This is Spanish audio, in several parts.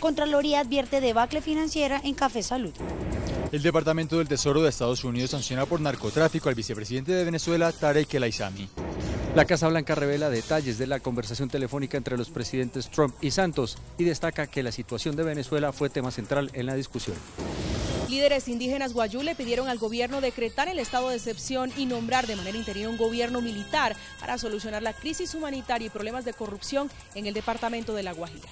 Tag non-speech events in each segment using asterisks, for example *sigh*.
Contraloría advierte debacle financiera en Café Salud. El Departamento del Tesoro de Estados Unidos sanciona por narcotráfico al vicepresidente de Venezuela, Tarek El Aizami. La Casa Blanca revela detalles de la conversación telefónica entre los presidentes Trump y Santos y destaca que la situación de Venezuela fue tema central en la discusión. Líderes indígenas guayú le pidieron al gobierno decretar el estado de excepción y nombrar de manera interina un gobierno militar para solucionar la crisis humanitaria y problemas de corrupción en el departamento de La Guajira.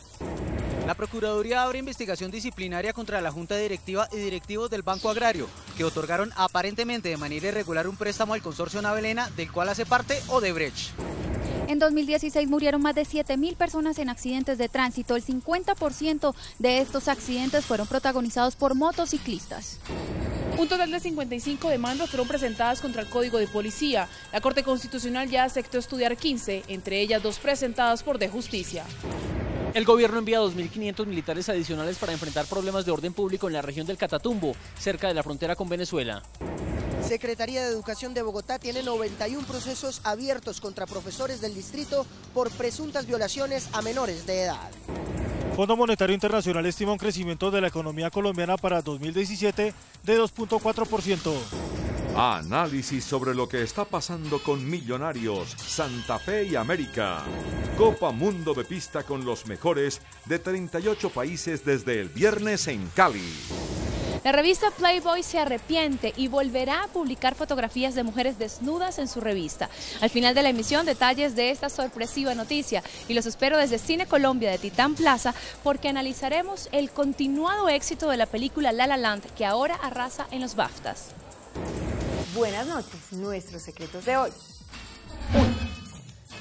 La Procuraduría abre investigación disciplinaria contra la Junta Directiva y directivos del Banco Agrario, que otorgaron aparentemente de manera irregular un préstamo al consorcio Navelena, del cual hace parte Odebrecht. En 2016 murieron más de 7.000 personas en accidentes de tránsito. El 50% de estos accidentes fueron protagonizados por motociclistas. Un total de 55 demandas fueron presentadas contra el Código de Policía. La Corte Constitucional ya aceptó estudiar 15, entre ellas dos presentadas por De Justicia. El gobierno envía 2.500 militares adicionales para enfrentar problemas de orden público en la región del Catatumbo, cerca de la frontera con Venezuela. Secretaría de Educación de Bogotá tiene 91 procesos abiertos contra profesores del distrito por presuntas violaciones a menores de edad. Fondo Monetario Internacional estima un crecimiento de la economía colombiana para 2017 de 2.4%. Análisis sobre lo que está pasando con Millonarios, Santa Fe y América. Copa Mundo de Pista con los mejores de 38 países desde el viernes en Cali. La revista Playboy se arrepiente y volverá a publicar fotografías de mujeres desnudas en su revista. Al final de la emisión, detalles de esta sorpresiva noticia y los espero desde Cine Colombia de Titán Plaza porque analizaremos el continuado éxito de la película La La Land que ahora arrasa en los BAFTAs. Buenas noches, nuestros secretos de hoy. 1.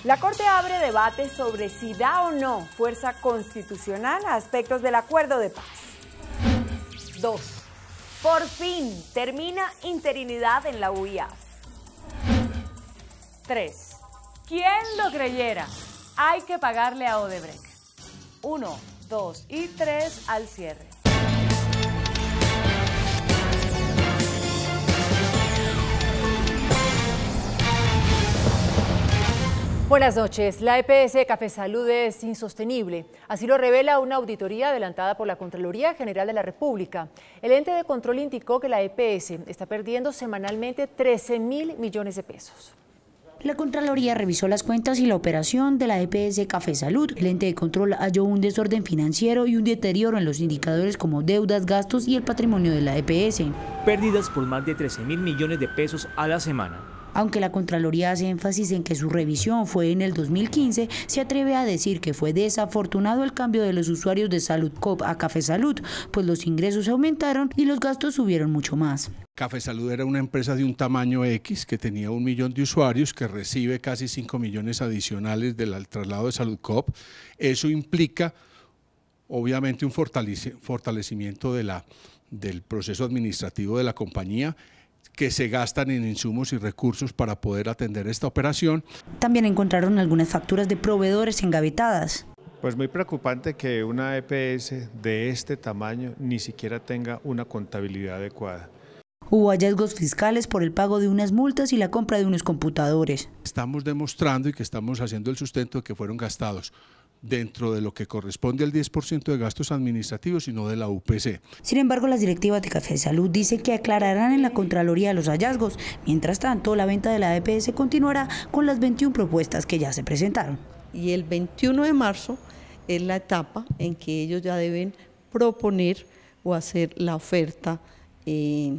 La Corte abre debate sobre si da o no fuerza constitucional a aspectos del acuerdo de paz. 2. Por fin termina interinidad en la UIAF. 3. ¿Quién lo creyera? Hay que pagarle a Odebrecht. 1, 2 y 3 al cierre. Buenas noches. La EPS Café Salud es insostenible. Así lo revela una auditoría adelantada por la Contraloría General de la República. El ente de control indicó que la EPS está perdiendo semanalmente 13 mil millones de pesos. La Contraloría revisó las cuentas y la operación de la EPS Café Salud. El ente de control halló un desorden financiero y un deterioro en los indicadores como deudas, gastos y el patrimonio de la EPS. Pérdidas por más de 13 mil millones de pesos a la semana. Aunque la Contraloría hace énfasis en que su revisión fue en el 2015, se atreve a decir que fue desafortunado el cambio de los usuarios de Salud Cop a Café Salud, pues los ingresos aumentaron y los gastos subieron mucho más. Café Salud era una empresa de un tamaño X que tenía un millón de usuarios, que recibe casi 5 millones adicionales del traslado de Salud Cop. Eso implica, obviamente, un fortalecimiento del proceso administrativo de la compañía que se gastan en insumos y recursos para poder atender esta operación. También encontraron algunas facturas de proveedores engavetadas. Pues muy preocupante que una EPS de este tamaño ni siquiera tenga una contabilidad adecuada. Hubo hallazgos fiscales por el pago de unas multas y la compra de unos computadores. Estamos demostrando y que estamos haciendo el sustento de que fueron gastados dentro de lo que corresponde al 10% de gastos administrativos y no de la UPC. Sin embargo, las directivas de Café Salud dicen que aclararán en la Contraloría los hallazgos. Mientras tanto, la venta de la EPS continuará con las 21 propuestas que ya se presentaron. Y el 21 de marzo es la etapa en que ellos ya deben proponer o hacer la oferta eh,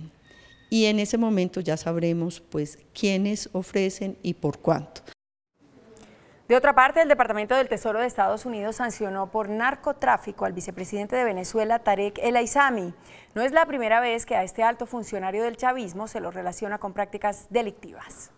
y en ese momento ya sabremos pues quiénes ofrecen y por cuánto. De otra parte, el Departamento del Tesoro de Estados Unidos sancionó por narcotráfico al vicepresidente de Venezuela, Tarek El Aizami. No es la primera vez que a este alto funcionario del chavismo se lo relaciona con prácticas delictivas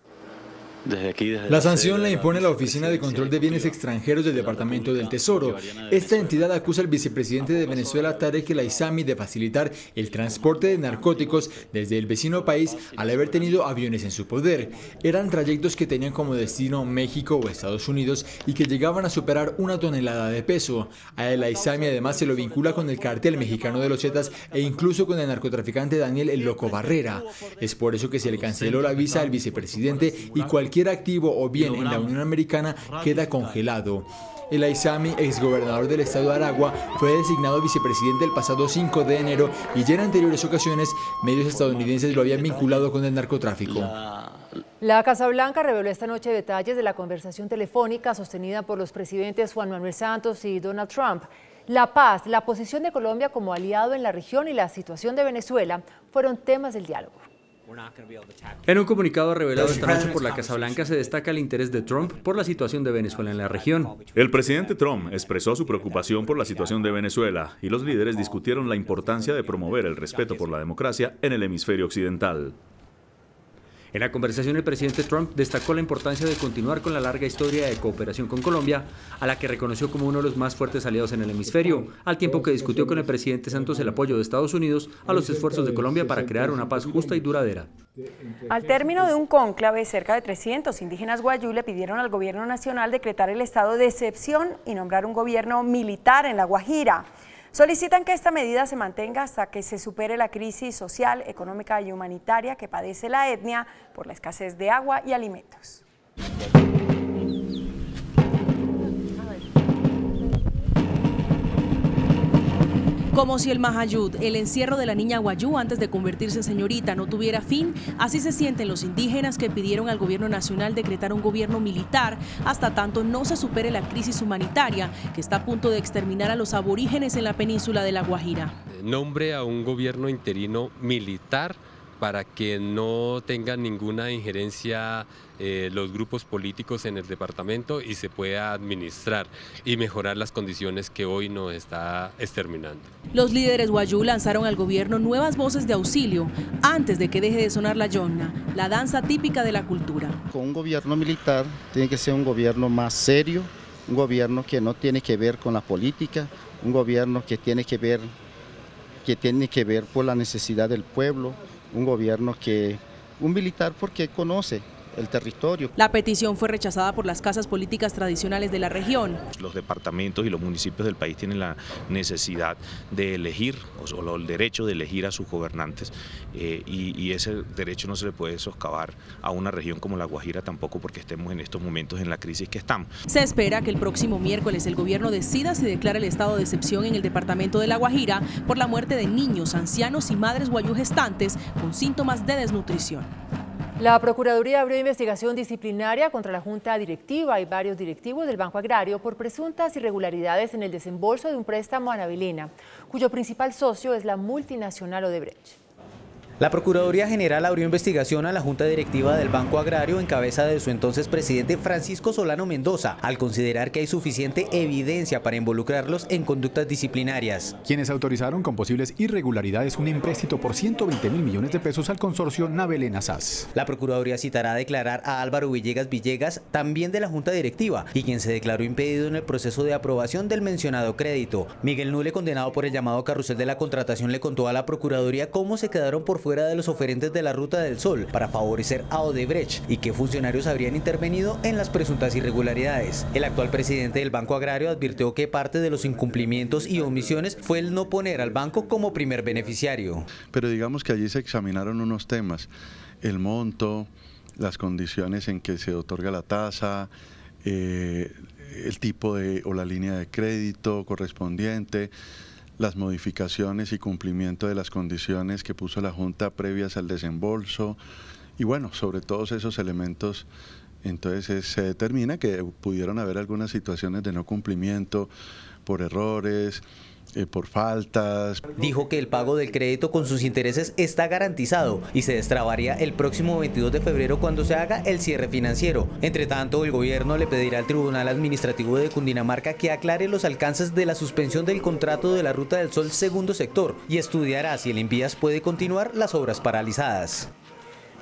la sanción la impone la Oficina de Control de Bienes Extranjeros del Departamento del Tesoro. Esta entidad acusa al vicepresidente de Venezuela, Tarek El Aizami, de facilitar el transporte de narcóticos desde el vecino país al haber tenido aviones en su poder. Eran trayectos que tenían como destino México o Estados Unidos y que llegaban a superar una tonelada de peso. A El Aizami además se lo vincula con el cartel mexicano de los Zetas e incluso con el narcotraficante Daniel El Loco Barrera. Es por eso que se le canceló la visa al vicepresidente y cualquier cualquier activo o bien en la Unión Americana queda congelado. El Aizami, exgobernador del estado de Aragua, fue designado vicepresidente el pasado 5 de enero y ya en anteriores ocasiones medios estadounidenses lo habían vinculado con el narcotráfico. La Casa Blanca reveló esta noche detalles de la conversación telefónica sostenida por los presidentes Juan Manuel Santos y Donald Trump. La paz, la posición de Colombia como aliado en la región y la situación de Venezuela fueron temas del diálogo. En un comunicado revelado esta noche por la Casa Blanca se destaca el interés de Trump por la situación de Venezuela en la región. El presidente Trump expresó su preocupación por la situación de Venezuela y los líderes discutieron la importancia de promover el respeto por la democracia en el hemisferio occidental. En la conversación, el presidente Trump destacó la importancia de continuar con la larga historia de cooperación con Colombia, a la que reconoció como uno de los más fuertes aliados en el hemisferio, al tiempo que discutió con el presidente Santos el apoyo de Estados Unidos a los esfuerzos de Colombia para crear una paz justa y duradera. Al término de un cónclave, cerca de 300 indígenas guayú le pidieron al gobierno nacional decretar el estado de excepción y nombrar un gobierno militar en La Guajira. Solicitan que esta medida se mantenga hasta que se supere la crisis social, económica y humanitaria que padece la etnia por la escasez de agua y alimentos. Como si el Mahayud, el encierro de la niña Guayú antes de convertirse en señorita, no tuviera fin, así se sienten los indígenas que pidieron al gobierno nacional decretar un gobierno militar hasta tanto no se supere la crisis humanitaria que está a punto de exterminar a los aborígenes en la península de La Guajira. Nombre a un gobierno interino militar para que no tengan ninguna injerencia eh, los grupos políticos en el departamento y se pueda administrar y mejorar las condiciones que hoy nos está exterminando. Los líderes guayú lanzaron al gobierno nuevas voces de auxilio antes de que deje de sonar la yonna, la danza típica de la cultura. Con un gobierno militar tiene que ser un gobierno más serio, un gobierno que no tiene que ver con la política, un gobierno que tiene que ver que tiene que ver por la necesidad del pueblo, un gobierno que, un militar porque conoce el territorio. La petición fue rechazada por las casas políticas tradicionales de la región. Los departamentos y los municipios del país tienen la necesidad de elegir, o el derecho de elegir a sus gobernantes, eh, y, ese derecho no se le puede soscavar a una región como La Guajira tampoco porque estemos en estos momentos en la crisis que estamos. Se espera que el próximo miércoles el gobierno decida si declara el estado de excepción en el departamento de La Guajira por la muerte de niños, ancianos y madres guayú gestantes con síntomas de desnutrición. La Procuraduría abrió investigación disciplinaria contra la Junta Directiva y varios directivos del Banco Agrario por presuntas irregularidades en el desembolso de un préstamo a Navilena, cuyo principal socio es la multinacional Odebrecht. La Procuraduría General abrió investigación a la Junta Directiva del Banco Agrario en cabeza de su entonces presidente Francisco Solano Mendoza, al considerar que hay suficiente evidencia para involucrarlos en conductas disciplinarias. Quienes autorizaron con posibles irregularidades un empréstito por 120 mil millones de pesos al consorcio Navelena SAS. La Procuraduría citará a declarar a Álvaro Villegas Villegas, también de la Junta Directiva, y quien se declaró impedido en el proceso de aprobación del mencionado crédito. Miguel Nule, condenado por el llamado carrusel de la contratación, le contó a la Procuraduría cómo se quedaron por fuera fuera de los oferentes de la Ruta del Sol para favorecer a Odebrecht y qué funcionarios habrían intervenido en las presuntas irregularidades. El actual presidente del Banco Agrario advirtió que parte de los incumplimientos y omisiones fue el no poner al banco como primer beneficiario. Pero digamos que allí se examinaron unos temas, el monto, las condiciones en que se otorga la tasa, eh, el tipo de o la línea de crédito correspondiente las modificaciones y cumplimiento de las condiciones que puso la Junta previas al desembolso. Y bueno, sobre todos esos elementos entonces se determina que pudieron haber algunas situaciones de no cumplimiento por errores, eh, por faltas. Dijo que el pago del crédito con sus intereses está garantizado y se destrabaría el próximo 22 de febrero cuando se haga el cierre financiero. Entre tanto, el gobierno le pedirá al Tribunal Administrativo de Cundinamarca que aclare los alcances de la suspensión del contrato de la Ruta del Sol segundo sector y estudiará si el Envías puede continuar las obras paralizadas.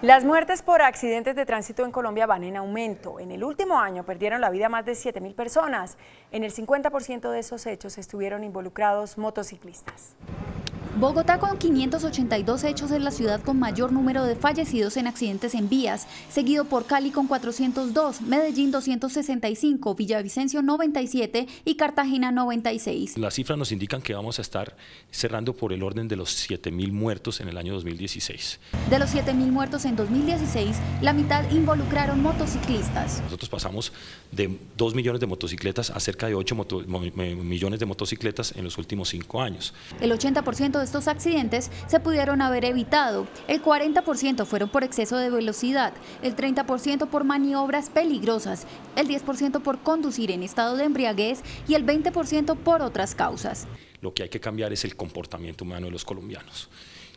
Las muertes por accidentes de tránsito en Colombia van en aumento. En el último año perdieron la vida más de 7.000 personas. En el 50% de esos hechos estuvieron involucrados motociclistas. Bogotá con 582 hechos es la ciudad con mayor número de fallecidos en accidentes en vías, seguido por Cali con 402, Medellín 265, Villavicencio 97 y Cartagena 96. Las cifras nos indican que vamos a estar cerrando por el orden de los 7.000 muertos en el año 2016. De los 7.000 muertos en 2016, la mitad involucraron motociclistas. Nosotros pasamos de 2 millones de motocicletas a cerca de 8 millones de motocicletas en los últimos 5 años. El 80% de estos accidentes se pudieron haber evitado. El 40% fueron por exceso de velocidad, el 30% por maniobras peligrosas, el 10% por conducir en estado de embriaguez y el 20% por otras causas. Lo que hay que cambiar es el comportamiento humano de los colombianos.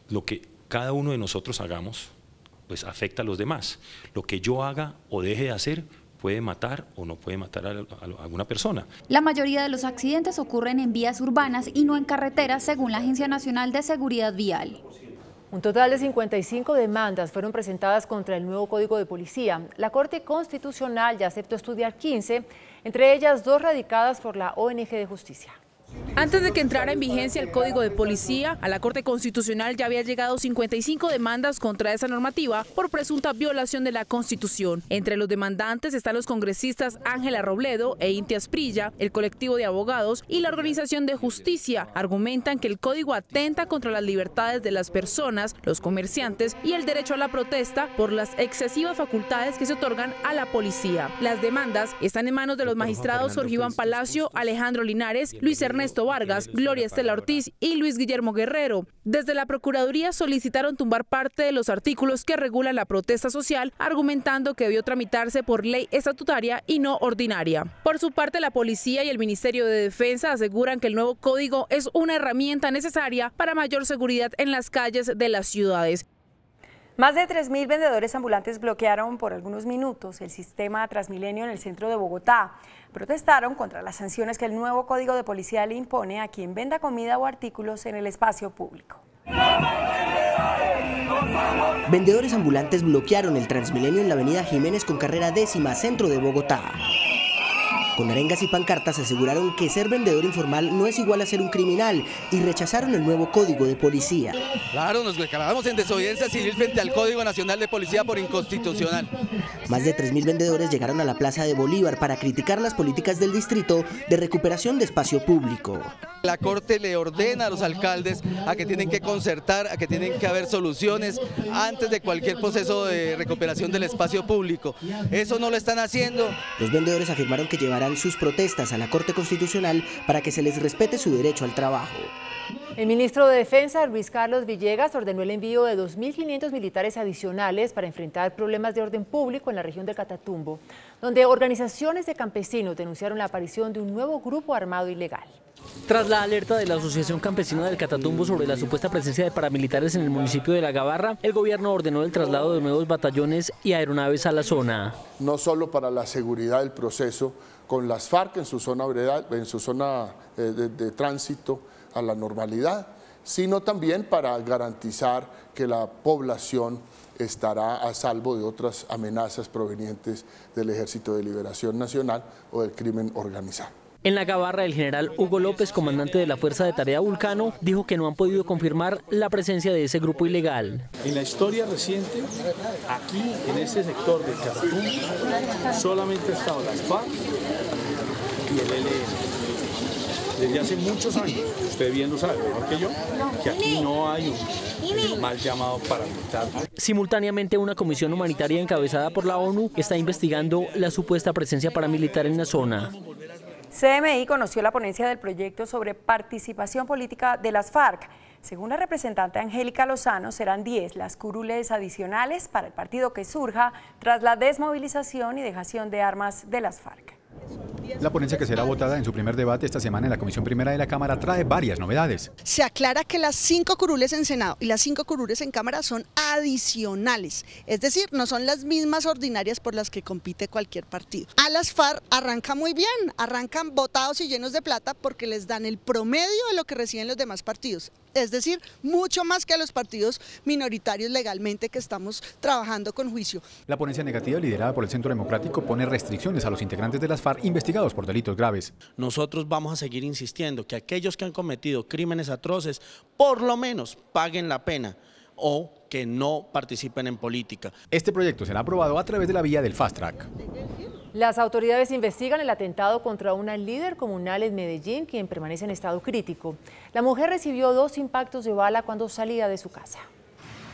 Lo que cada uno de nosotros hagamos, pues afecta a los demás. Lo que yo haga o deje de hacer puede matar o no puede matar a, alguna persona. La mayoría de los accidentes ocurren en vías urbanas y no en carreteras, según la Agencia Nacional de Seguridad Vial. Un total de 55 demandas fueron presentadas contra el nuevo Código de Policía. La Corte Constitucional ya aceptó estudiar 15, entre ellas dos radicadas por la ONG de Justicia. Antes de que entrara en vigencia el Código de Policía, a la Corte Constitucional ya había llegado 55 demandas contra esa normativa por presunta violación de la Constitución. Entre los demandantes están los congresistas Ángela Robledo e Inti Asprilla, el colectivo de abogados y la Organización de Justicia. Argumentan que el código atenta contra las libertades de las personas, los comerciantes y el derecho a la protesta por las excesivas facultades que se otorgan a la policía. Las demandas están en manos de los magistrados Jorge Iván Palacio, Alejandro Linares, Luis Ernesto Vargas, Gloria Estela Ortiz y Luis Guillermo Guerrero. Desde la Procuraduría solicitaron tumbar parte de los artículos que regulan la protesta social, argumentando que debió tramitarse por ley estatutaria y no ordinaria. Por su parte, la policía y el Ministerio de Defensa aseguran que el nuevo código es una herramienta necesaria para mayor seguridad en las calles de las ciudades. Más de 3.000 vendedores ambulantes bloquearon por algunos minutos el sistema Transmilenio en el centro de Bogotá. Protestaron contra las sanciones que el nuevo Código de Policía le impone a quien venda comida o artículos en el espacio público. Vendedores ambulantes bloquearon el Transmilenio en la avenida Jiménez con carrera décima, centro de Bogotá. Con arengas y pancartas aseguraron que ser vendedor informal no es igual a ser un criminal y rechazaron el nuevo Código de Policía. Claro, nos declaramos en desobediencia civil frente al Código Nacional de Policía por inconstitucional. Más de 3.000 vendedores llegaron a la Plaza de Bolívar para criticar las políticas del distrito de recuperación de espacio público. La Corte le ordena a los alcaldes a que tienen que concertar, a que tienen que haber soluciones antes de cualquier proceso de recuperación del espacio público. Eso no lo están haciendo. Los vendedores afirmaron que llevarán sus protestas a la Corte Constitucional para que se les respete su derecho al trabajo. El ministro de Defensa, Luis Carlos Villegas, ordenó el envío de 2.500 militares adicionales para enfrentar problemas de orden público en la región de Catatumbo, donde organizaciones de campesinos denunciaron la aparición de un nuevo grupo armado ilegal. Tras la alerta de la Asociación Campesina del Catatumbo sobre la supuesta presencia de paramilitares en el municipio de La Gabarra, el gobierno ordenó el traslado de nuevos batallones y aeronaves a la zona. No solo para la seguridad del proceso con las FARC en su zona, en su zona eh, de, tránsito a la normalidad, sino también para garantizar que la población estará a salvo de otras amenazas provenientes del Ejército de Liberación Nacional o del crimen organizado. En la gabarra, el general Hugo López, comandante de la Fuerza de Tarea Vulcano, dijo que no han podido confirmar la presencia de ese grupo ilegal. En la historia reciente, aquí en este sector de Catatumbo, solamente ha estado las FARC el ELN desde hace muchos años, usted bien lo sabe, mejor que yo, que aquí no hay un mal llamado paramilitar. Simultáneamente, una comisión humanitaria encabezada por la ONU está investigando la supuesta presencia paramilitar en la zona. CMI conoció la ponencia del proyecto sobre participación política de las FARC. Según la representante Angélica Lozano, serán 10 las curules adicionales para el partido que surja tras la desmovilización y dejación de armas de las FARC. La ponencia que será votada en su primer debate esta semana en la Comisión Primera de la Cámara trae varias novedades. Se aclara que las cinco curules en Senado y las cinco curules en Cámara son adicionales, es decir, no son las mismas ordinarias por las que compite cualquier partido. A las FARC arranca muy bien, arrancan votados y llenos de plata porque les dan el promedio de lo que reciben los demás partidos es decir, mucho más que a los partidos minoritarios legalmente que estamos trabajando con juicio. La ponencia negativa liderada por el Centro Democrático pone restricciones a los integrantes de las FARC investigados por delitos graves. Nosotros vamos a seguir insistiendo que aquellos que han cometido crímenes atroces por lo menos paguen la pena o que no participen en política. Este proyecto será aprobado a través de la vía del Fast Track. Las autoridades investigan el atentado contra una líder comunal en Medellín, quien permanece en estado crítico. La mujer recibió dos impactos de bala cuando salía de su casa.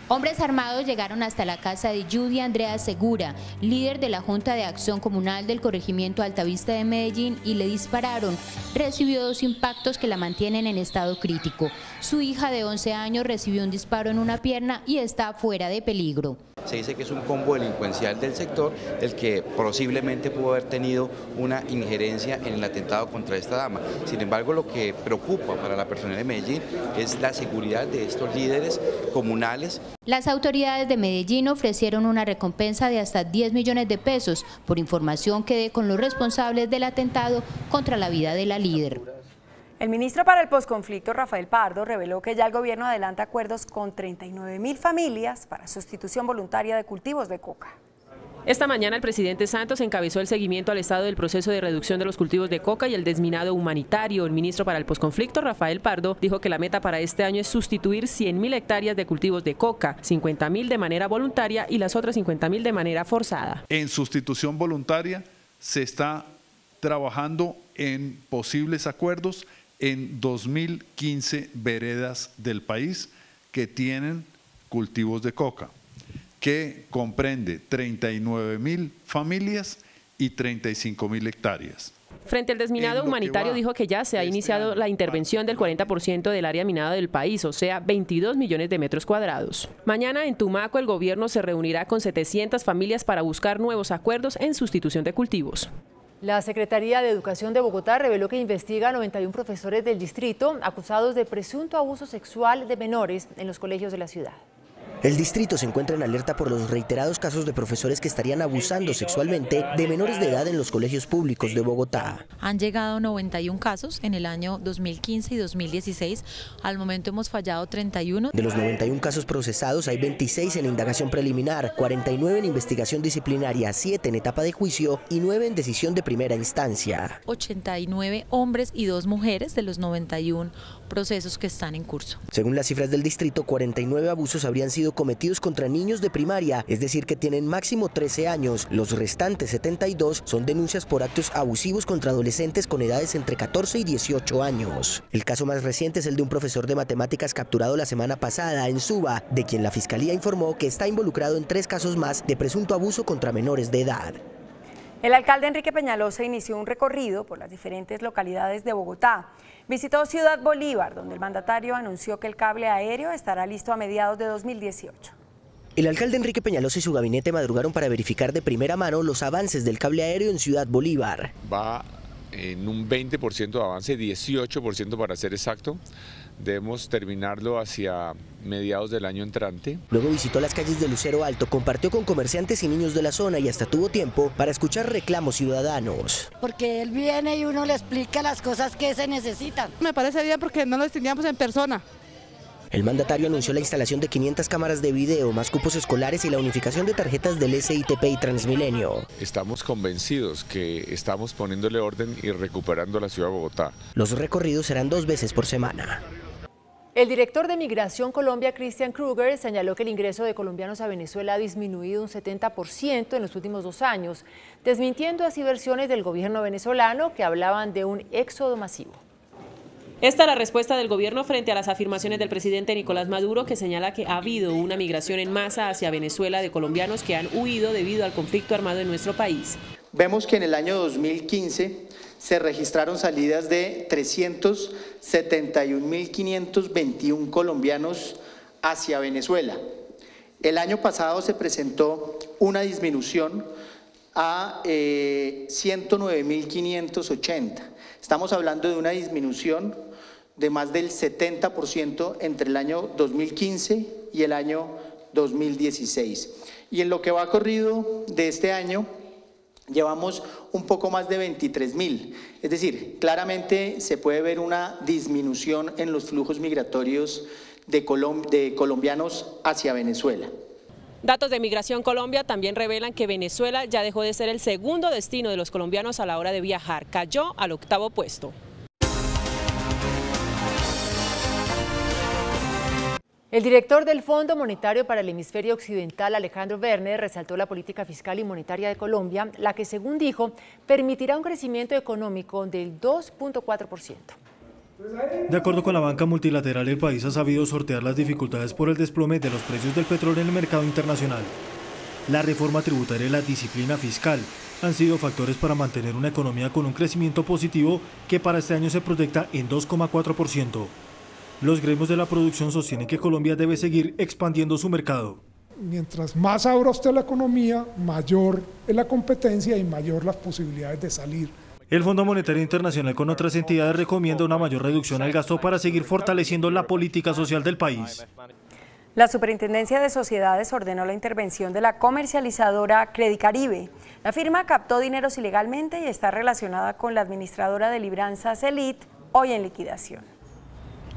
Hombres armados llegaron hasta la casa de Judy Andrea Segura, líder de la Junta de Acción Comunal del Corregimiento Altavista de Medellín, y le dispararon. Recibió dos impactos que la mantienen en estado crítico. Su hija de 11 años recibió un disparo en una pierna y está fuera de peligro. Se dice que es un combo delincuencial del sector el que posiblemente pudo haber tenido una injerencia en el atentado contra esta dama. Sin embargo, lo que preocupa para la persona de Medellín es la seguridad de estos líderes comunales. Las autoridades de Medellín ofrecieron una recompensa de hasta 10 millones de pesos por información que dé con los responsables del atentado contra la vida de la líder. El ministro para el posconflicto, Rafael Pardo, reveló que ya el gobierno adelanta acuerdos con 39 mil familias para sustitución voluntaria de cultivos de coca. Esta mañana el presidente Santos encabezó el seguimiento al estado del proceso de reducción de los cultivos de coca y el desminado humanitario. El ministro para el posconflicto, Rafael Pardo, dijo que la meta para este año es sustituir 100.000 hectáreas de cultivos de coca, 50.000 de manera voluntaria y las otras 50.000 de manera forzada. En sustitución voluntaria se está trabajando en posibles acuerdos en 2015 veredas del país que tienen cultivos de coca, que comprende 39 mil familias y 35 mil hectáreas. Frente al desminado humanitario dijo que ya se ha este iniciado la intervención del 40% del área minada del país, o sea, 22 millones de metros cuadrados. Mañana en Tumaco el gobierno se reunirá con 700 familias para buscar nuevos acuerdos en sustitución de cultivos. La Secretaría de Educación de Bogotá reveló que investiga a 91 profesores del distrito acusados de presunto abuso sexual de menores en los colegios de la ciudad. El distrito se encuentra en alerta por los reiterados casos de profesores que estarían abusando sexualmente de menores de edad en los colegios públicos de Bogotá. Han llegado 91 casos en el año 2015 y 2016. Al momento hemos fallado 31. De los 91 casos procesados hay 26 en indagación preliminar, 49 en investigación disciplinaria, 7 en etapa de juicio y 9 en decisión de primera instancia. 89 hombres y 2 mujeres de los 91 procesos que están en curso. Según las cifras del distrito, 49 abusos habrían cometidos contra niños de primaria, es decir, que tienen máximo 13 años. Los restantes 72 son denuncias por actos abusivos contra adolescentes con edades entre 14 y 18 años. El caso más reciente es el de un profesor de matemáticas capturado la semana pasada en Suba, de quien la fiscalía informó que está involucrado en tres casos más de presunto abuso contra menores de edad. El alcalde Enrique Peñalosa inició un recorrido por las diferentes localidades de Bogotá. Visitó Ciudad Bolívar, donde el mandatario anunció que el cable aéreo estará listo a mediados de 2018. El alcalde Enrique Peñalosa y su gabinete madrugaron para verificar de primera mano los avances del cable aéreo en Ciudad Bolívar. Va en un 20% de avance, 18% para ser exacto. Debemos terminarlo hacia mediados del año entrante. Luego visitó las calles de Lucero Alto, compartió con comerciantes y niños de la zona y hasta tuvo tiempo para escuchar reclamos ciudadanos. Porque él viene y uno le explica las cosas que se necesitan. Me parece bien porque no lo teníamos en persona. El mandatario anunció la instalación de 500 cámaras de video, más cupos escolares y la unificación de tarjetas del SITP y Transmilenio. Estamos convencidos que estamos poniéndole orden y recuperando la ciudad de Bogotá. Los recorridos serán dos veces por semana. El director de Migración Colombia, Christian Kruger, señaló que el ingreso de colombianos a Venezuela ha disminuido un 70% en los últimos dos años, desmintiendo así versiones del gobierno venezolano que hablaban de un éxodo masivo. Esta es la respuesta del gobierno frente a las afirmaciones del presidente Nicolás Maduro, que señala que ha habido una migración en masa hacia Venezuela de colombianos que han huido debido al conflicto armado en nuestro país. Vemos que en el año 2015 se registraron salidas de 371.521 colombianos hacia Venezuela. El año pasado se presentó una disminución a 109.580. Eh, Estamos hablando de una disminución de más del 70% entre el año 2015 y el año 2016. Y en lo que va corrido de este año, llevamos un poco más de 23 mil. Es decir, claramente se puede ver una disminución en los flujos migratorios de, colombianos hacia Venezuela. Datos de Migración Colombia también revelan que Venezuela ya dejó de ser el segundo destino de los colombianos a la hora de viajar, cayó al octavo puesto. El director del Fondo Monetario para el Hemisferio Occidental, Alejandro Werner, resaltó la política fiscal y monetaria de Colombia, la que, según dijo, permitirá un crecimiento económico del 2.4%. De acuerdo con la banca multilateral, el país ha sabido sortear las dificultades por el desplome de los precios del petróleo en el mercado internacional. La reforma tributaria y la disciplina fiscal han sido factores para mantener una economía con un crecimiento positivo que para este año se proyecta en 2,4%. Los gremios de la producción sostienen que Colombia debe seguir expandiendo su mercado. Mientras más abra usted la economía, mayor es la competencia y mayor las posibilidades de salir. El Fondo Monetario Internacional con otras entidades recomienda una mayor reducción al gasto para seguir fortaleciendo la política social del país. La Superintendencia de Sociedades ordenó la intervención de la comercializadora Credicaribe. La firma captó dineros ilegalmente y está relacionada con la administradora de libranzas Elite, hoy en liquidación.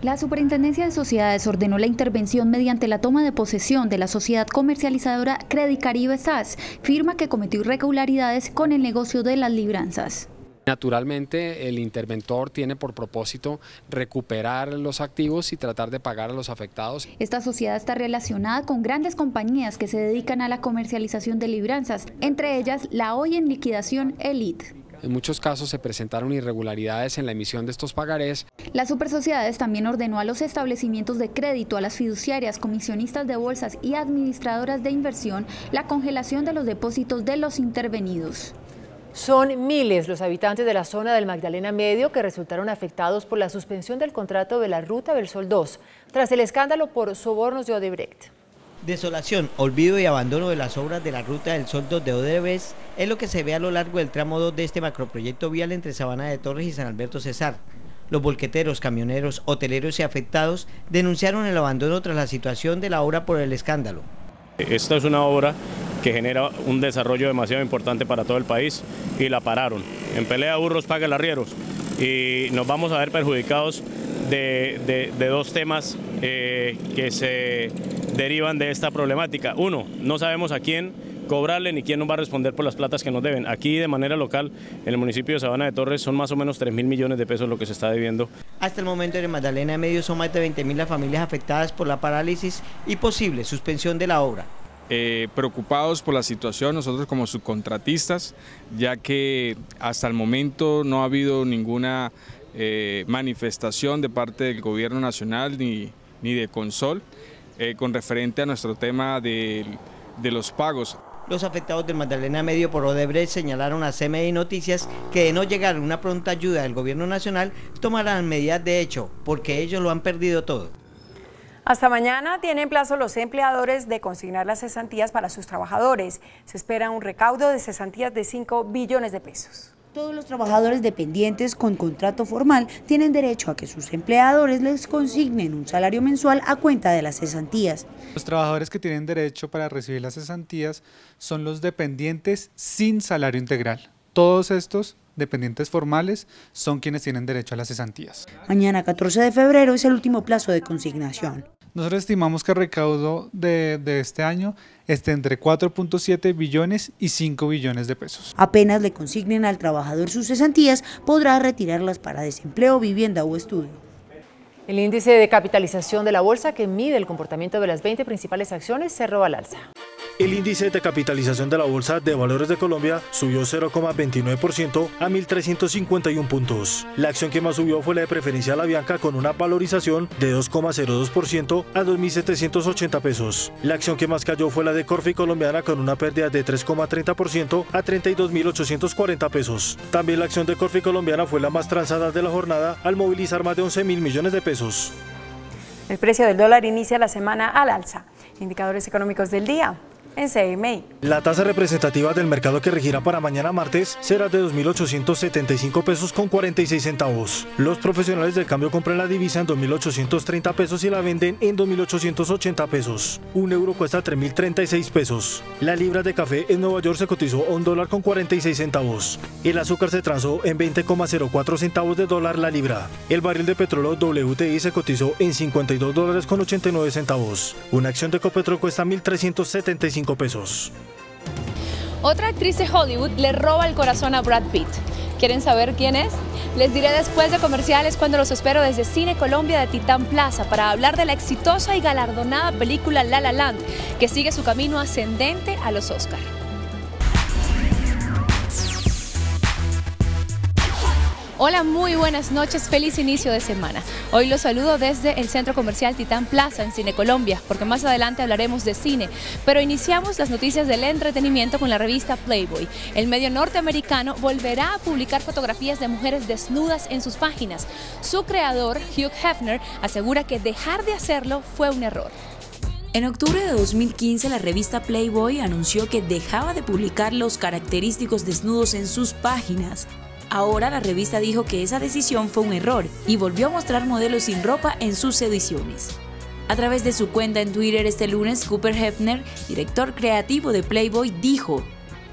La Superintendencia de Sociedades ordenó la intervención mediante la toma de posesión de la sociedad comercializadora Credit Caribe SAS, firma que cometió irregularidades con el negocio de las libranzas. Naturalmente, el interventor tiene por propósito recuperar los activos y tratar de pagar a los afectados. Esta sociedad está relacionada con grandes compañías que se dedican a la comercialización de libranzas, entre ellas la hoy en liquidación Elite. En muchos casos se presentaron irregularidades en la emisión de estos pagarés. Las supersociedades también ordenó a los establecimientos de crédito, a las fiduciarias, comisionistas de bolsas y administradoras de inversión la congelación de los depósitos de los intervenidos. Son miles los habitantes de la zona del Magdalena Medio que resultaron afectados por la suspensión del contrato de la Ruta del Sol 2, tras el escándalo por sobornos de Odebrecht. Desolación, olvido y abandono de las obras de la Ruta del Sol 2 de Odebrecht es lo que se ve a lo largo del tramo 2 de este macroproyecto vial entre Sabana de Torres y San Alberto Cesar. Los volqueteros, camioneros, hoteleros y afectados denunciaron el abandono tras la situación de la obra por el escándalo. Esta es una obra que genera un desarrollo demasiado importante para todo el país y la pararon. En pelea burros paga el arrieros y nos vamos a ver perjudicados de, dos temas eh, que se derivan de esta problemática. Uno, no sabemos a quién cobrarle ni quién nos va a responder por las platas que nos deben. Aquí de manera local, en el municipio de Sabana de Torres, son más o menos 3 mil millones de pesos lo que se está debiendo. Hasta el momento en Magdalena de Medio son más de 20 mil las familias afectadas por la parálisis y posible suspensión de la obra. Eh, preocupados por la situación nosotros como subcontratistas, ya que hasta el momento no ha habido ninguna eh, manifestación de parte del gobierno nacional ni, ni de Consol eh, con referente a nuestro tema de, de los pagos. Los afectados del Magdalena Medio por Odebrecht señalaron a CMI Noticias que de no llegar una pronta ayuda del gobierno nacional tomarán medidas de hecho porque ellos lo han perdido todo. Hasta mañana tienen plazo los empleadores de consignar las cesantías para sus trabajadores. Se espera un recaudo de cesantías de 5 billones de pesos. Todos los trabajadores dependientes con contrato formal tienen derecho a que sus empleadores les consignen un salario mensual a cuenta de las cesantías. Los trabajadores que tienen derecho para recibir las cesantías son los dependientes sin salario integral. Todos estos dependientes formales son quienes tienen derecho a las cesantías. Mañana 14 de febrero es el último plazo de consignación. Nosotros estimamos que el recaudo de, de este año esté entre 4.7 billones y 5 billones de pesos. Apenas le consignen al trabajador sus cesantías, podrá retirarlas para desempleo, vivienda o estudio. El índice de capitalización de la bolsa que mide el comportamiento de las 20 principales acciones cerró al alza. El índice de capitalización de la Bolsa de Valores de Colombia subió 0,29% a 1.351 puntos. La acción que más subió fue la de Preferencia La Bianca con una valorización de 2,02% a 2.780 pesos. La acción que más cayó fue la de Corfi Colombiana con una pérdida de 3,30% a 32.840 pesos. También la acción de Corfi Colombiana fue la más transada de la jornada al movilizar más de 11 mil millones de pesos. El precio del dólar inicia la semana al alza. Indicadores económicos del día. En CMI. La tasa representativa del mercado que regirá para mañana martes será de 2.875 pesos con 46 centavos. Los profesionales del cambio compran la divisa en 2.830 pesos y la venden en 2.880 pesos. Un euro cuesta 3.036 pesos. La libra de café en Nueva York se cotizó a un dólar con 46 centavos. El azúcar se transó en 20,04 centavos de dólar la libra. El barril de petróleo WTI se cotizó en 52 dólares con 89 centavos. Una acción de Ecopetrol cuesta 1.375 pesos. Otra actriz de Hollywood le roba el corazón a Brad Pitt. ¿Quieren saber quién es? Les diré después de comerciales cuando los espero desde Cine Colombia de Titán Plaza para hablar de la exitosa y galardonada película La La Land, que sigue su camino ascendente a los Oscars. Hola, muy buenas noches, feliz inicio de semana. Hoy los saludo desde el Centro Comercial Titán Plaza en Cine Colombia, porque más adelante hablaremos de cine, pero iniciamos las noticias del entretenimiento con la revista Playboy. El medio norteamericano volverá a publicar fotografías de mujeres desnudas en sus páginas. Su creador, Hugh Hefner, asegura que dejar de hacerlo fue un error. En octubre de 2015, la revista Playboy anunció que dejaba de publicar los característicos desnudos en sus páginas Ahora la revista dijo que esa decisión fue un error y volvió a mostrar modelos sin ropa en sus ediciones. A través de su cuenta en Twitter este lunes, Cooper Hefner, director creativo de Playboy, dijo,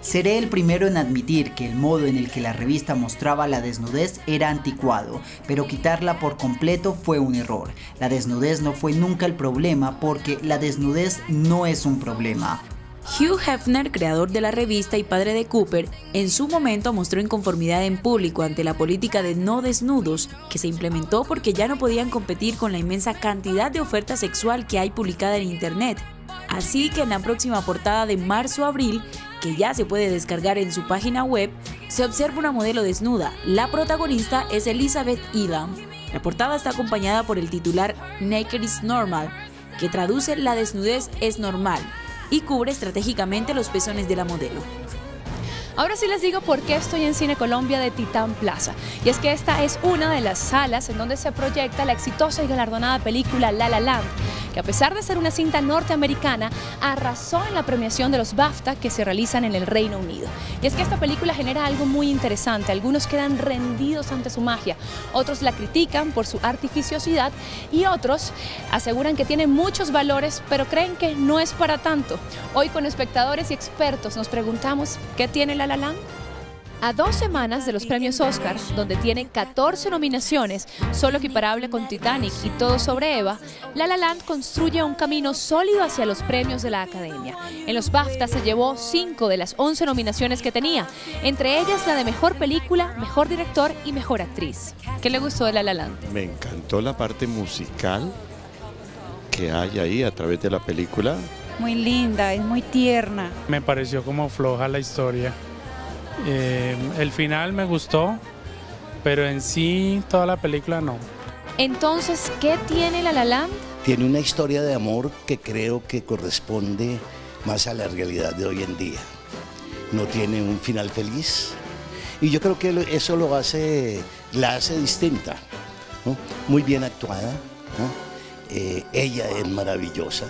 Seré el primero en admitir que el modo en el que la revista mostraba la desnudez era anticuado, pero quitarla por completo fue un error. La desnudez no fue nunca el problema porque la desnudez no es un problema. Hugh Hefner, creador de la revista y padre de Cooper, en su momento mostró inconformidad en público ante la política de no desnudos que se implementó porque ya no podían competir con la inmensa cantidad de oferta sexual que hay publicada en Internet. Así que en la próxima portada de marzo-abril, que ya se puede descargar en su página web, se observa una modelo desnuda. La protagonista es Elizabeth Elam. La portada está acompañada por el titular Naked is Normal, que traduce la desnudez es normal y cubre estratégicamente los pezones de la modelo. Ahora sí les digo por qué estoy en Cine Colombia de Titán Plaza. Y es que esta es una de las salas en donde se proyecta la exitosa y galardonada película La La Land, a pesar de ser una cinta norteamericana, arrasó en la premiación de los BAFTA que se realizan en el Reino Unido. Y es que esta película genera algo muy interesante. Algunos quedan rendidos ante su magia, otros la critican por su artificiosidad y otros aseguran que tiene muchos valores, pero creen que no es para tanto. Hoy con espectadores y expertos nos preguntamos qué tiene La La Land. A dos semanas de los premios Oscar, donde tiene 14 nominaciones, solo equiparable con Titanic y Todo sobre Eva, La La Land construye un camino sólido hacia los premios de la Academia. En los BAFTA se llevó 5 de las 11 nominaciones que tenía, entre ellas la de Mejor Película, Mejor Director y Mejor Actriz. ¿Qué le gustó de La La Land? Me encantó la parte musical que hay ahí a través de la película. Muy linda, es muy tierna. Me pareció como floja la historia. Eh, el final me gustó, pero en sí toda la película no. Entonces, ¿qué tiene La La Land? Tiene una historia de amor que creo que corresponde más a la realidad de hoy en día. No tiene un final feliz y yo creo que eso lo hace, la hace distinta, muy bien actuada. Eh, ella es maravillosa,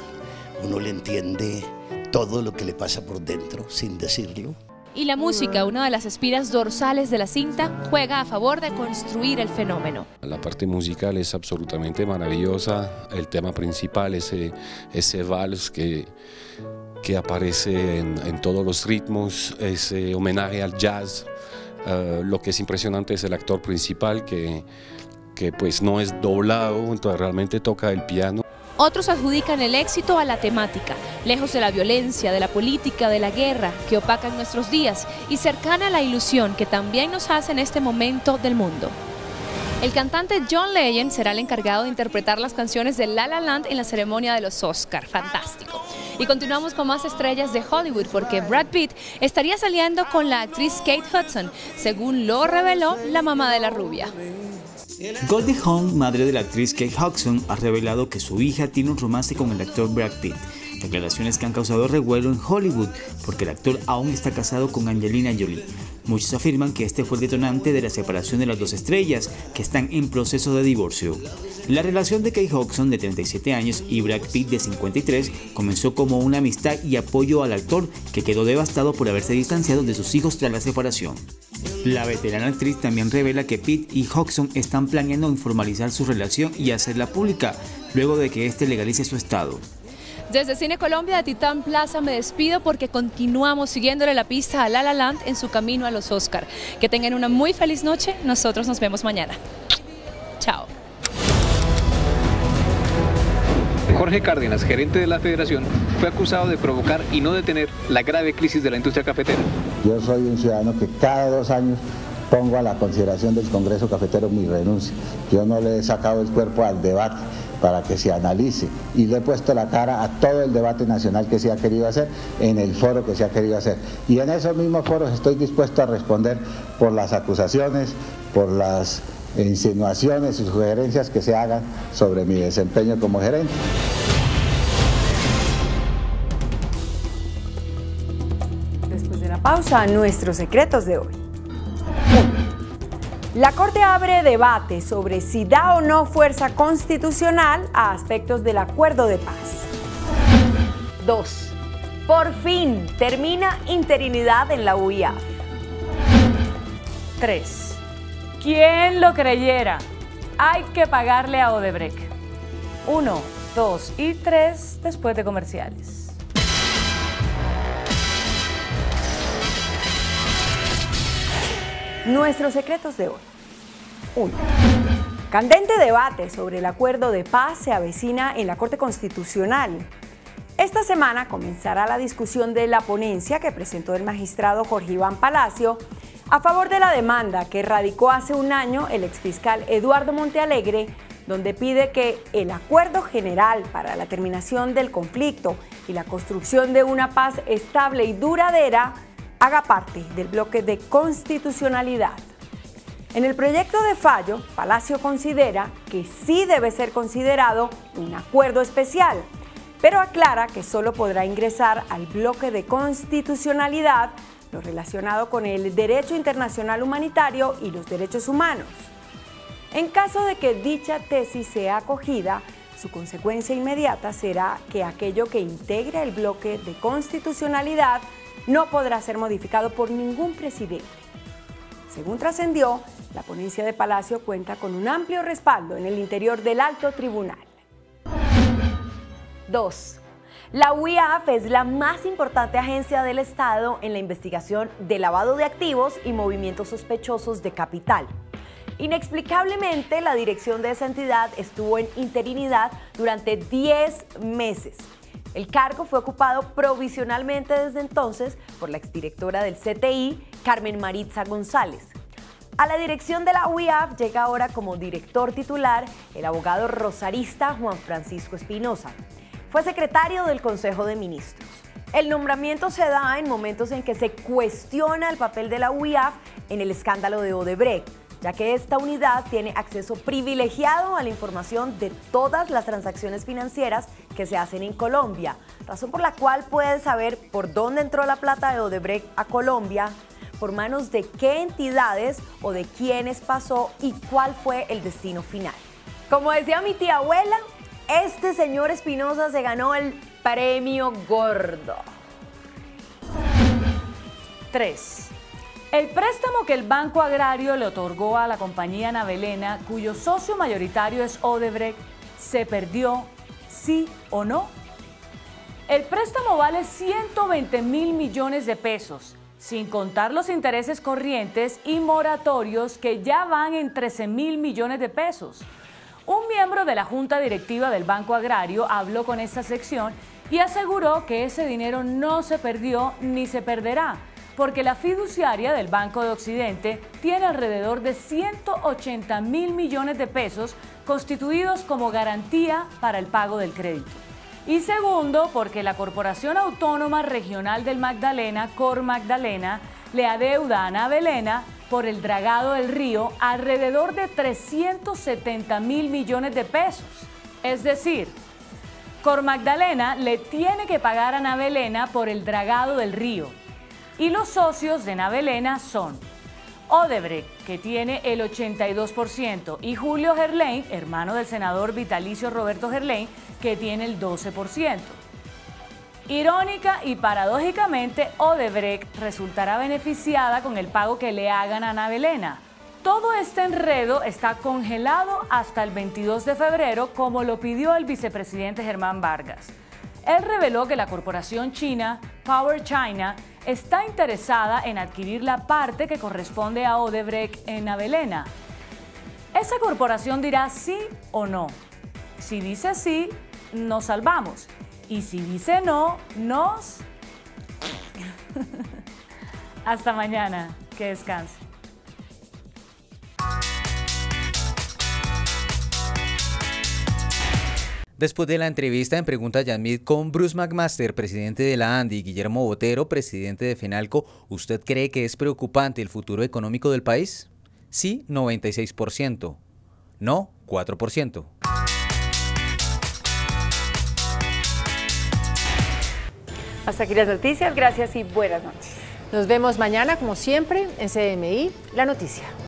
uno le entiende todo lo que le pasa por dentro sin decirlo y la música, una de las espiras dorsales de la cinta, juega a favor de construir el fenómeno. La parte musical es absolutamente maravillosa, el tema principal, ese, ese vals que, que aparece en, todos los ritmos, ese homenaje al jazz, eh, lo que es impresionante es el actor principal que, que pues no es doblado, entonces realmente toca el piano. Otros adjudican el éxito a la temática, lejos de la violencia, de la política, de la guerra que opacan nuestros días y cercana a la ilusión que también nos hace en este momento del mundo. El cantante John Legend será el encargado de interpretar las canciones de La La Land en la ceremonia de los Oscar. Fantástico. Y continuamos con más estrellas de Hollywood porque Brad Pitt estaría saliendo con la actriz Kate Hudson, según lo reveló la mamá de la rubia. Goldie Hawn, madre de la actriz Kate Hudson, ha revelado que su hija tiene un romance con el actor Brad Pitt. Declaraciones que han causado revuelo en Hollywood porque el actor aún está casado con Angelina Jolie. Muchos afirman que este fue el detonante de la separación de las dos estrellas, que están en proceso de divorcio. La relación de Kate Hudson, de 37 años, y Brad Pitt, de 53, comenzó como una amistad y apoyo al actor, que quedó devastado por haberse distanciado de sus hijos tras la separación. La veterana actriz también revela que Pitt y Hodgson están planeando informalizar su relación y hacerla pública, luego de que éste legalice su estado. Desde Cine Colombia de Titán Plaza me despido porque continuamos siguiéndole la pista a La La Land en su camino a los Oscar. Que tengan una muy feliz noche, nosotros nos vemos mañana. Chao. Jorge Cárdenas, gerente de la federación, fue acusado de provocar y no detener la grave crisis de la industria cafetera. Yo soy un ciudadano que cada dos años pongo a la consideración del Congreso Cafetero mi renuncia. Yo no le he sacado el cuerpo al debate para que se analice y le he puesto la cara a todo el debate nacional que se ha querido hacer en el foro que se ha querido hacer. Y en esos mismos foros estoy dispuesto a responder por las acusaciones, por las insinuaciones y sugerencias que se hagan sobre mi desempeño como gerente. Después de la pausa, nuestros secretos de hoy. La Corte abre debate sobre si da o no fuerza constitucional a aspectos del acuerdo de paz. 2. Por fin termina interinidad en la UIA. 3. ¿Quién lo creyera? Hay que pagarle a Odebrecht. 1, 2 y 3 después de comerciales. Nuestros secretos de hoy. 1. Candente debate sobre el acuerdo de paz se avecina en la Corte Constitucional. Esta semana comenzará la discusión de la ponencia que presentó el magistrado Jorge Iván Palacio a favor de la demanda que radicó hace un año el exfiscal Eduardo Montealegre, donde pide que el acuerdo general para la terminación del conflicto y la construcción de una paz estable y duradera haga parte del bloque de constitucionalidad. En el proyecto de fallo, Palacio considera que sí debe ser considerado un acuerdo especial, pero aclara que solo podrá ingresar al bloque de constitucionalidad lo relacionado con el derecho internacional humanitario y los derechos humanos. En caso de que dicha tesis sea acogida, su consecuencia inmediata será que aquello que integre el bloque de constitucionalidad no podrá ser modificado por ningún presidente. Según trascendió, la ponencia de Palacio cuenta con un amplio respaldo en el interior del alto tribunal. 2. La UIAF es la más importante agencia del Estado en la investigación de lavado de activos y movimientos sospechosos de capital. Inexplicablemente, la dirección de esa entidad estuvo en interinidad durante 10 meses. El cargo fue ocupado provisionalmente desde entonces por la exdirectora del CTI, Carmen Maritza González. A la dirección de la UIAF llega ahora como director titular el abogado rosarista Juan Francisco Espinosa. Fue secretario del Consejo de Ministros. El nombramiento se da en momentos en que se cuestiona el papel de la UIAF en el escándalo de Odebrecht, ya que esta unidad tiene acceso privilegiado a la información de todas las transacciones financieras que se hacen en Colombia, razón por la cual puede saber por dónde entró la plata de Odebrecht a Colombia, por manos de qué entidades o de quiénes pasó y cuál fue el destino final. Como decía mi tía abuela, este señor Espinosa se ganó el premio gordo. 3. El préstamo que el Banco Agrario le otorgó a la compañía Navelena, cuyo socio mayoritario es Odebrecht, se perdió, sí o no. El préstamo vale 120 mil millones de pesos, sin contar los intereses corrientes y moratorios que ya van en 13 mil millones de pesos. Un miembro de la Junta Directiva del Banco Agrario habló con esta sección y aseguró que ese dinero no se perdió ni se perderá, porque la fiduciaria del Banco de Occidente tiene alrededor de 180 mil millones de pesos constituidos como garantía para el pago del crédito. Y segundo, porque la Corporación Autónoma Regional del Magdalena, Cor Magdalena, le adeuda a Navelena por el dragado del río alrededor de 370 mil millones de pesos. Es decir, Cor Magdalena le tiene que pagar a Navelena por el dragado del río. Y los socios de Navelena son Odebrecht, que tiene el 82%, y Julio Gerlain, hermano del senador vitalicio Roberto Gerlain, que tiene el 12%. Irónica y paradójicamente, Odebrecht resultará beneficiada con el pago que le hagan a Navelena. Todo este enredo está congelado hasta el 22 de febrero, como lo pidió el vicepresidente Germán Vargas. Él reveló que la corporación china Power China está interesada en adquirir la parte que corresponde a Odebrecht en Avelena. Esa corporación dirá sí o no. Si dice sí, nos salvamos. Y si dice no, nos... *laughs* Hasta mañana. Que descanse. Después de la entrevista en Pregunta Yamid con Bruce McMaster, presidente de la ANDI, y Guillermo Botero, presidente de FENALCO, ¿usted cree que es preocupante el futuro económico del país? Sí, 96%. No, 4%. Hasta aquí las noticias, gracias y buenas noches. Nos vemos mañana, como siempre, en CMI, La Noticia.